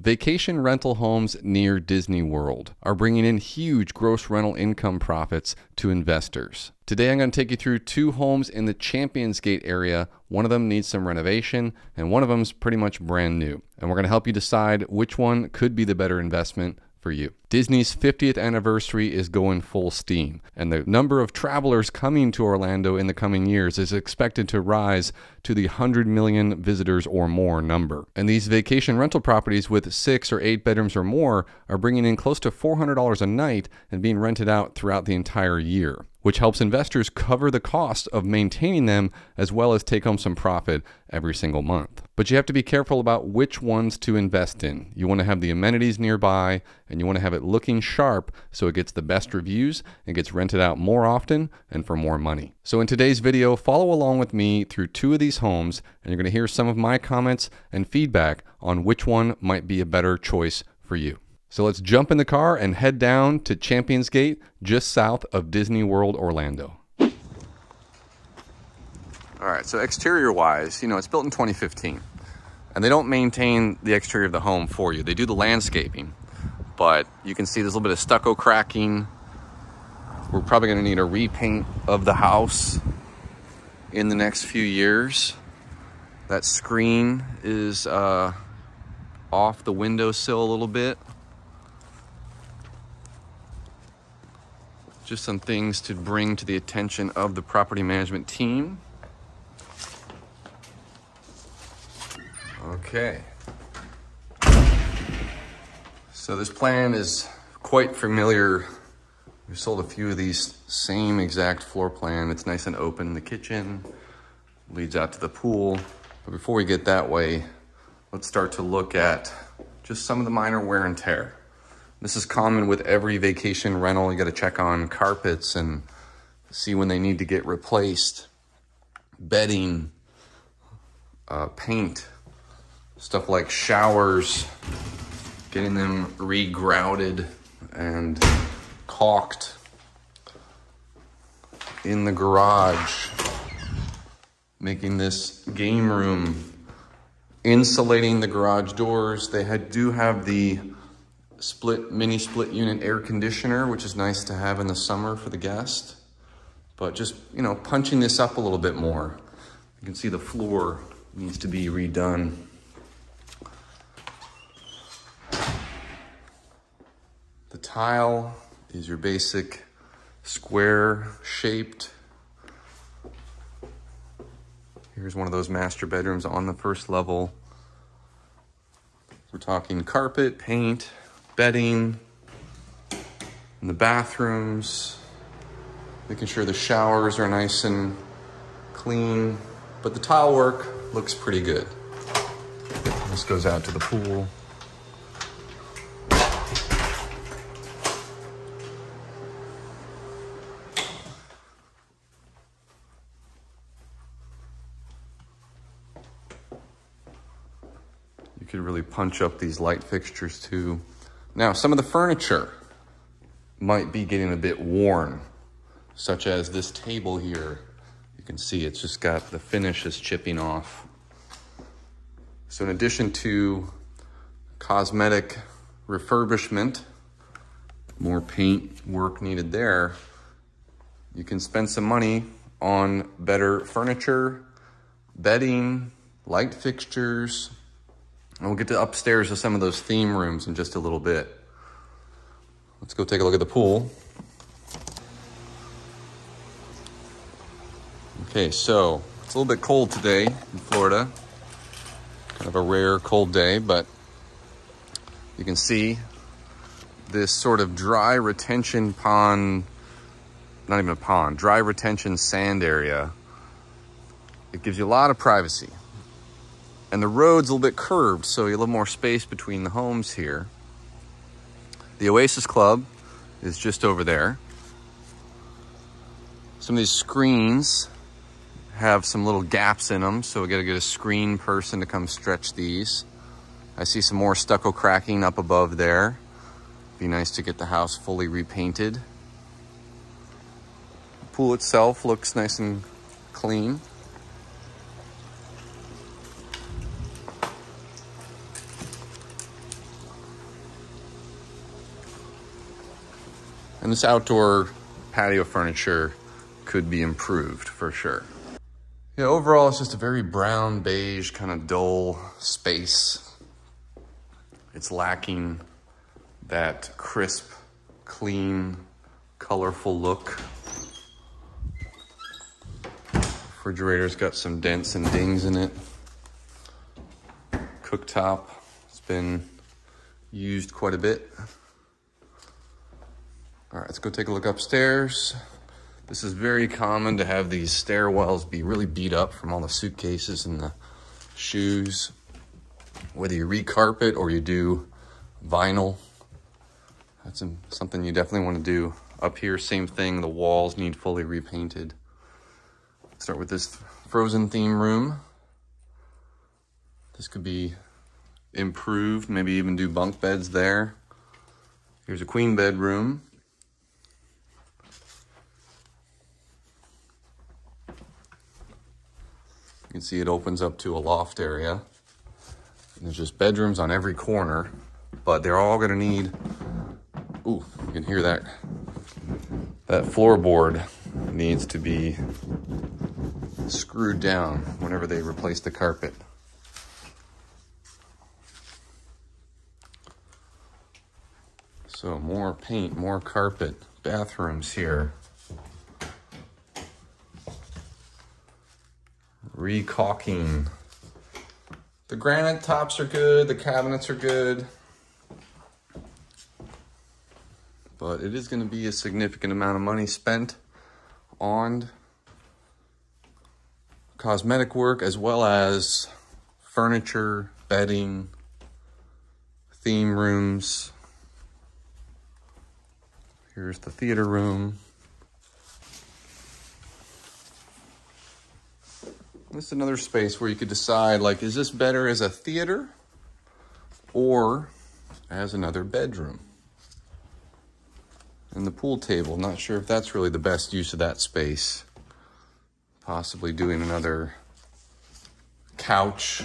Vacation rental homes near Disney World are bringing in huge gross rental income profits to investors. Today, I'm going to take you through two homes in the Champions Gate area. One of them needs some renovation, and one of them's pretty much brand new. And we're going to help you decide which one could be the better investment for you. Disney's 50th anniversary is going full steam, and the number of travelers coming to Orlando in the coming years is expected to rise to the 100 million visitors or more number. And these vacation rental properties with six or eight bedrooms or more are bringing in close to $400 a night and being rented out throughout the entire year which helps investors cover the cost of maintaining them as well as take home some profit every single month. But you have to be careful about which ones to invest in. You want to have the amenities nearby and you want to have it looking sharp so it gets the best reviews and gets rented out more often and for more money. So in today's video, follow along with me through two of these homes and you're going to hear some of my comments and feedback on which one might be a better choice for you. So let's jump in the car and head down to Champions Gate, just south of Disney World Orlando. All right, so exterior wise, you know, it's built in 2015 and they don't maintain the exterior of the home for you. They do the landscaping, but you can see there's a little bit of stucco cracking. We're probably gonna need a repaint of the house in the next few years. That screen is uh, off the windowsill a little bit. Just some things to bring to the attention of the property management team. Okay. So this plan is quite familiar. We've sold a few of these same exact floor plan. It's nice and open. In the kitchen leads out to the pool. But before we get that way, let's start to look at just some of the minor wear and tear. This is common with every vacation rental. You got to check on carpets and see when they need to get replaced. Bedding, uh, paint, stuff like showers, getting them re-grouted and caulked in the garage, making this game room, insulating the garage doors. They had, do have the split mini split unit air conditioner, which is nice to have in the summer for the guest. But just, you know, punching this up a little bit more. You can see the floor needs to be redone. The tile is your basic square shaped. Here's one of those master bedrooms on the first level. We're talking carpet, paint, bedding in the bathrooms, making sure the showers are nice and clean, but the tile work looks pretty good. This goes out to the pool. You could really punch up these light fixtures too. Now, some of the furniture might be getting a bit worn, such as this table here. You can see it's just got the finish is chipping off. So in addition to cosmetic refurbishment, more paint work needed there, you can spend some money on better furniture, bedding, light fixtures, and we'll get to upstairs to some of those theme rooms in just a little bit. Let's go take a look at the pool. Okay, so it's a little bit cold today in Florida. Kind of a rare cold day, but you can see this sort of dry retention pond, not even a pond, dry retention sand area. It gives you a lot of privacy. And the road's a little bit curved, so you have a little more space between the homes here. The Oasis Club is just over there. Some of these screens have some little gaps in them, so we gotta get a screen person to come stretch these. I see some more stucco cracking up above there. Be nice to get the house fully repainted. The pool itself looks nice and clean. And this outdoor patio furniture could be improved for sure. Yeah, overall, it's just a very brown, beige, kind of dull space. It's lacking that crisp, clean, colorful look. Refrigerator's got some dents and dings in it. Cooktop, it's been used quite a bit. All right, let's go take a look upstairs. This is very common to have these stairwells be really beat up from all the suitcases and the shoes. Whether you recarpet or you do vinyl, that's something you definitely want to do. Up here, same thing, the walls need fully repainted. Start with this frozen theme room. This could be improved, maybe even do bunk beds there. Here's a queen bedroom. Can see it opens up to a loft area. And there's just bedrooms on every corner, but they're all gonna need, ooh, you can hear that. That floorboard needs to be screwed down whenever they replace the carpet. So more paint, more carpet, bathrooms here. Recalking. The granite tops are good, the cabinets are good. But it is going to be a significant amount of money spent on cosmetic work as well as furniture, bedding, theme rooms. Here's the theater room. This is another space where you could decide, like, is this better as a theater or as another bedroom? And the pool table, not sure if that's really the best use of that space. Possibly doing another couch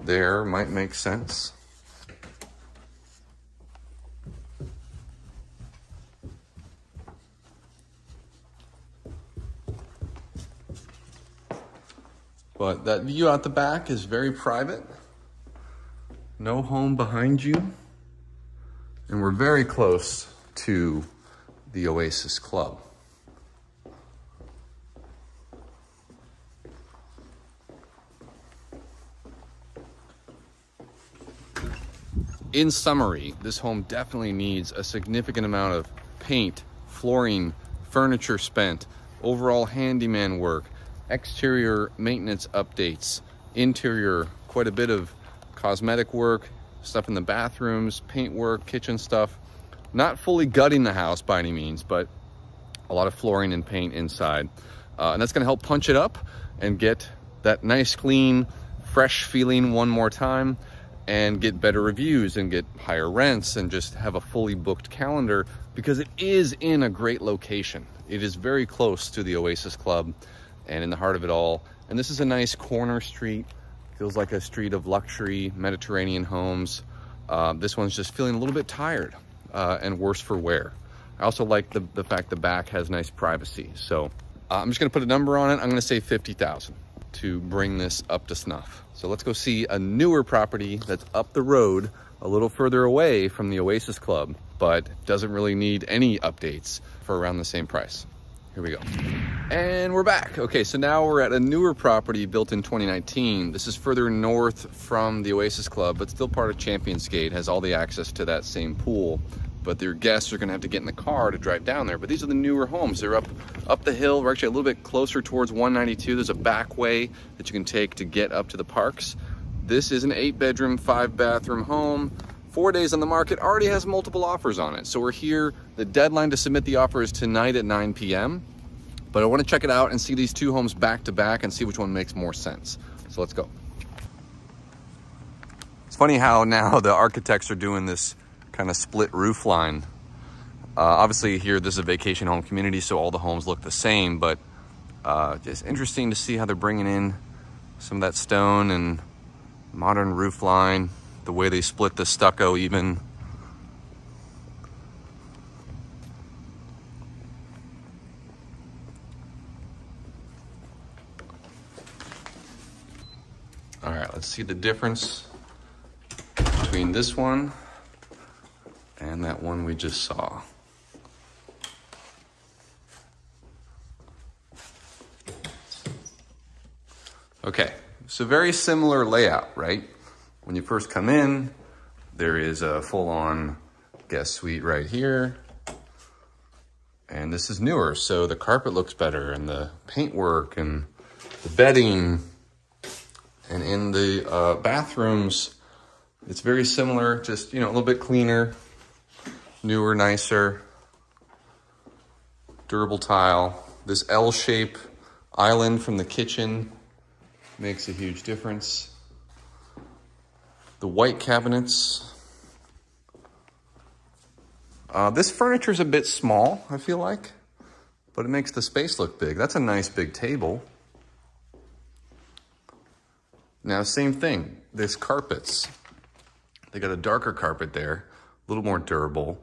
there might make sense. But that view out the back is very private. No home behind you. And we're very close to the Oasis Club. In summary, this home definitely needs a significant amount of paint, flooring, furniture spent, overall handyman work, exterior maintenance updates, interior, quite a bit of cosmetic work, stuff in the bathrooms, paint work, kitchen stuff. Not fully gutting the house by any means, but a lot of flooring and paint inside. Uh, and that's gonna help punch it up and get that nice, clean, fresh feeling one more time and get better reviews and get higher rents and just have a fully booked calendar because it is in a great location. It is very close to the Oasis Club and in the heart of it all. And this is a nice corner street. Feels like a street of luxury Mediterranean homes. Uh, this one's just feeling a little bit tired uh, and worse for wear. I also like the, the fact the back has nice privacy. So uh, I'm just gonna put a number on it. I'm gonna say 50,000 to bring this up to snuff. So let's go see a newer property that's up the road, a little further away from the Oasis Club, but doesn't really need any updates for around the same price. Here we go. And we're back. Okay, so now we're at a newer property built in 2019. This is further north from the Oasis Club, but still part of Champions Gate, has all the access to that same pool. But their guests are gonna have to get in the car to drive down there. But these are the newer homes. They're up, up the hill. We're actually a little bit closer towards 192. There's a back way that you can take to get up to the parks. This is an eight bedroom, five bathroom home four days on the market, already has multiple offers on it. So we're here, the deadline to submit the offer is tonight at 9 p.m. But I wanna check it out and see these two homes back to back and see which one makes more sense. So let's go. It's funny how now the architects are doing this kind of split roof line. Uh, obviously here, this is a vacation home community, so all the homes look the same, but uh, just interesting to see how they're bringing in some of that stone and modern roof line the way they split the stucco even. All right, let's see the difference between this one and that one we just saw. Okay, so very similar layout, right? When you first come in, there is a full-on guest suite right here. And this is newer, so the carpet looks better and the paintwork and the bedding. And in the uh, bathrooms, it's very similar, just, you know, a little bit cleaner, newer, nicer, durable tile. This L-shape island from the kitchen makes a huge difference. The white cabinets. Uh, this furniture is a bit small, I feel like, but it makes the space look big. That's a nice big table. Now, same thing, this carpets. They got a darker carpet there, a little more durable.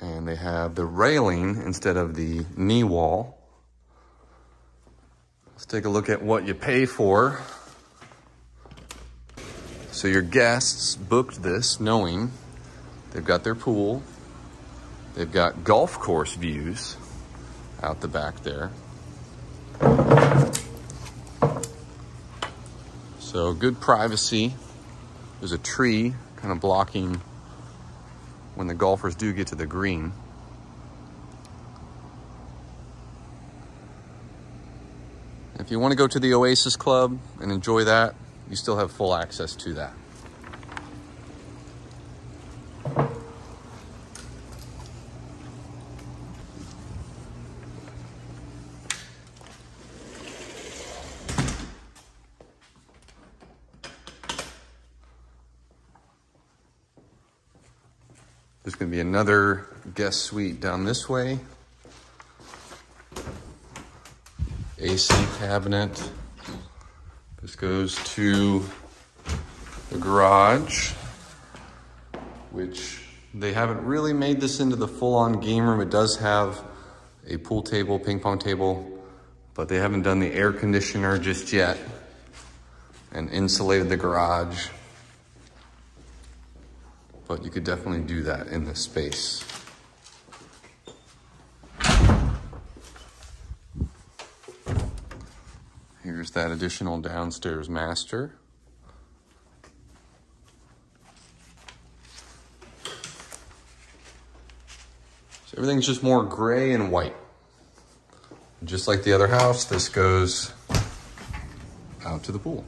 And they have the railing instead of the knee wall. Let's take a look at what you pay for. So your guests booked this knowing they've got their pool, they've got golf course views out the back there. So good privacy. There's a tree kind of blocking when the golfers do get to the green. If you want to go to the Oasis Club and enjoy that, you still have full access to that. There's going to be another guest suite down this way. AC cabinet. This goes to the garage, which they haven't really made this into the full-on game room. It does have a pool table, ping pong table, but they haven't done the air conditioner just yet and insulated the garage. But you could definitely do that in this space. Here's that additional downstairs master. So everything's just more gray and white. Just like the other house, this goes out to the pool.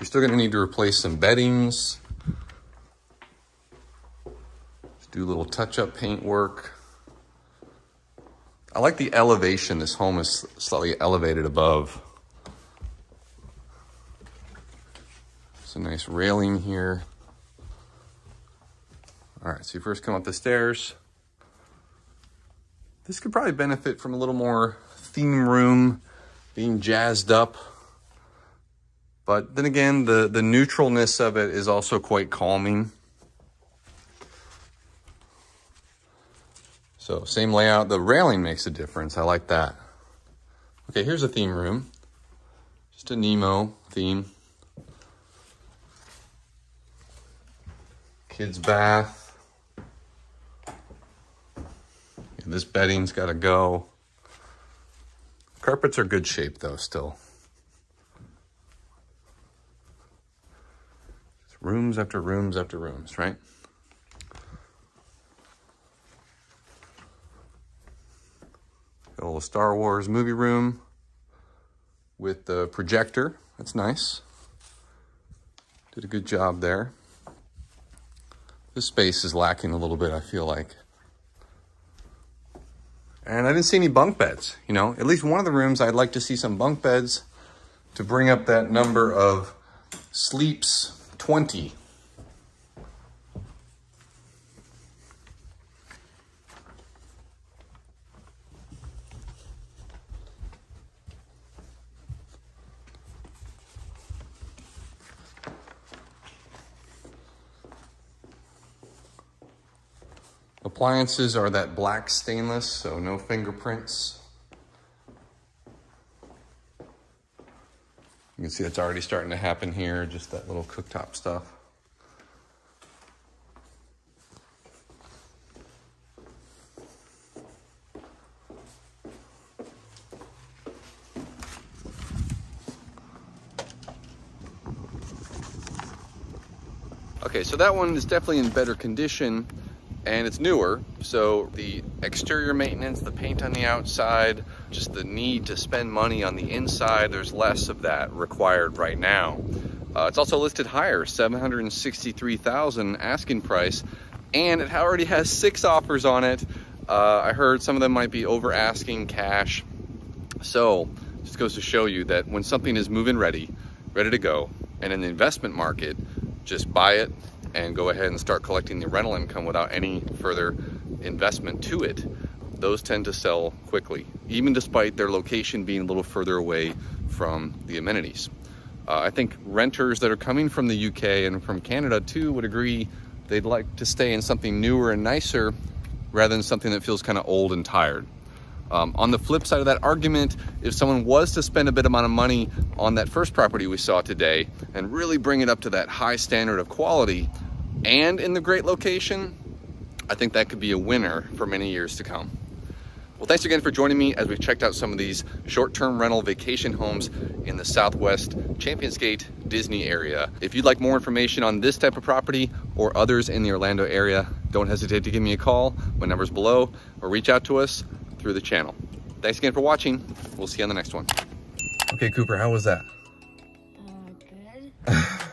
You're still gonna need to replace some beddings, do a little touch-up paint work. I like the elevation. This home is slightly elevated above. It's a nice railing here. All right, so you first come up the stairs. This could probably benefit from a little more theme room, being jazzed up. But then again, the, the neutralness of it is also quite calming. So same layout, the railing makes a difference. I like that. Okay, here's a theme room. Just a Nemo theme. Kids bath. And this bedding's gotta go. Carpets are good shape though, still. Rooms after rooms after rooms, right? Got a little Star Wars movie room with the projector. That's nice. Did a good job there. This space is lacking a little bit, I feel like. And I didn't see any bunk beds. You know, at least one of the rooms, I'd like to see some bunk beds to bring up that number of sleeps 20. Appliances are that black stainless, so no fingerprints. You can see that's already starting to happen here, just that little cooktop stuff. Okay, so that one is definitely in better condition and it's newer. So the exterior maintenance, the paint on the outside, just the need to spend money on the inside, there's less of that required right now. Uh, it's also listed higher, 763,000 asking price, and it already has six offers on it. Uh, I heard some of them might be over asking cash. So just goes to show you that when something is moving ready, ready to go, and in the investment market, just buy it and go ahead and start collecting the rental income without any further investment to it, those tend to sell quickly, even despite their location being a little further away from the amenities. Uh, I think renters that are coming from the UK and from Canada too would agree they'd like to stay in something newer and nicer rather than something that feels kind of old and tired. Um, on the flip side of that argument, if someone was to spend a bit amount of money on that first property we saw today and really bring it up to that high standard of quality and in the great location, I think that could be a winner for many years to come. Well, thanks again for joining me as we've checked out some of these short-term rental vacation homes in the Southwest Champions Gate Disney area. If you'd like more information on this type of property or others in the Orlando area, don't hesitate to give me a call. My number's below or reach out to us through the channel. Thanks again for watching. We'll see you on the next one. Okay, Cooper, how was that? Uh, good.